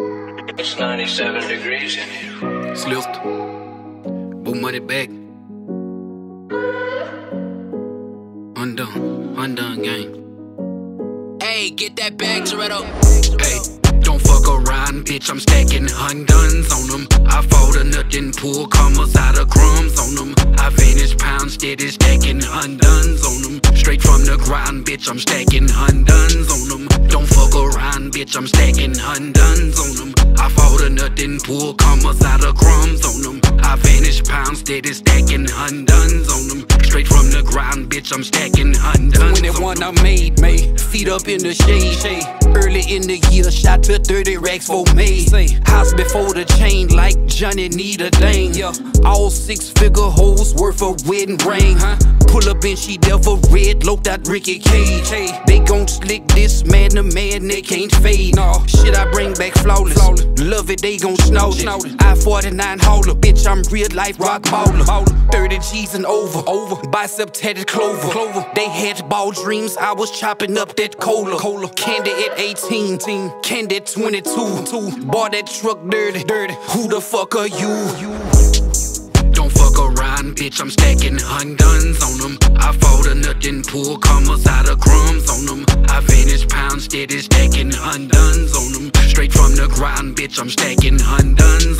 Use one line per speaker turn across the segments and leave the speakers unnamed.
It's 97 degrees in here.
Slift. Bo Money back. Hun-Dun. Hun-Dun gang.
Hey, get that bag, Toretto.
Hey, don't fuck around, bitch. I'm stacking hun-duns on them. I fold a nothing, pull commas out of crumbs on them. I vanish pounds, steady stacking hun-duns on them. Straight from the ground, bitch. I'm stacking hun-duns on them. Bitch. I'm stacking hun-duns on them. I fold a nothing, pull commas out of crumbs pounds, steady stacking hun-duns on them. Straight from the grind, bitch. I'm stacking hun-duns.
When it one I made, made. Feet up in the shade, shade. Early in the year, shot to 30 racks for me. House before the chain, like Johnny need a dang. Yeah. All six figure hoes worth a wedding ring. Pull up and she devil red, loped out Ricky Cage. They gon' slick this man, the man, they can't fade. No. Shit, I bring back flawless. Love it, they gon' snort it. I 49 hauler, bitch, I'm real life rock baller. 30 G's and over, over. Bicep tatted clover. clover. They had ball dreams, I was chopping up that cola. cola. Candy at 18, candy at 22. Bought that truck dirty, dirty. Who the fuck are you?
Don't fuck around, bitch. I'm stacking hun-duns on them. I fold a nothing. pull commas out of crumbs on them. I vanish pounds, steady stacking hun-duns on them. Straight from the ground, bitch. I'm stacking hun-duns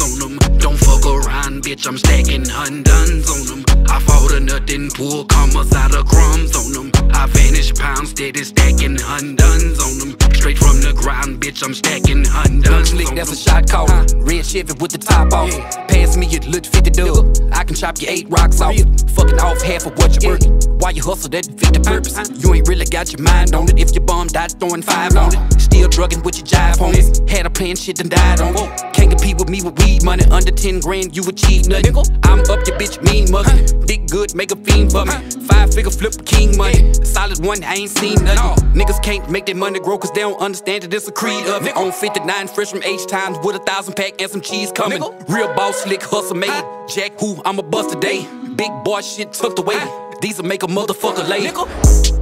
bitch. I'm stacking hun-duns on them. I fold a nothing, pull commas out of crumbs on them. I vanish pounds, steady stacking hun-duns on them. Straight from the ground, bitch. I'm stacking hun-duns
Slick, that's a shot call. Red Chevy with the top off. Pass me your lit 50 dub. I can chop your eight rocks off. Fucking off half of what you're working. Why you hustle, that fit the purpose. You ain't really got your mind on it. If you bummed out, throwing five on it. Still drugging with your jive on it. Had a plan, shit done died on it. Can't compete with me with weed money. Under 10 grand, you achieve nothing. I'm up your bitch, mean muggy. Big good, make a fiend for me. Five figure flip king money. Solid one, I ain't seen nothing. Niggas can't make their money grow cause they don't understand that it's a creed of it. On 59, fresh from H times with a thousand pack and some cheese coming. Real boss, slick hustle made. Jack who, I'm a bust today. Big boy shit tucked away. These will make a motherfucker late.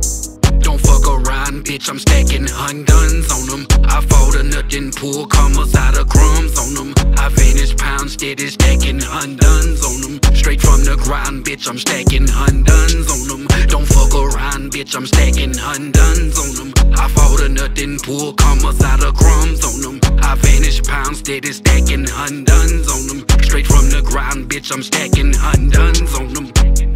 Bitch. I'm stacking hun-duns on them. I fold a nothing, pull commas out of crumbs on them. I vanish pounds, steady stacking hun-duns on them. Straight from the grind, bitch. I'm stacking hun-duns on them. Don't fuck around, bitch. I'm stacking hun-duns on them. I fold a nothing, pull commas out of crumbs on them. I vanish pounds, steady stacking hun-duns on them. Straight from the grind, bitch. I'm stacking hun-duns on them.